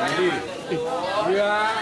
Iya.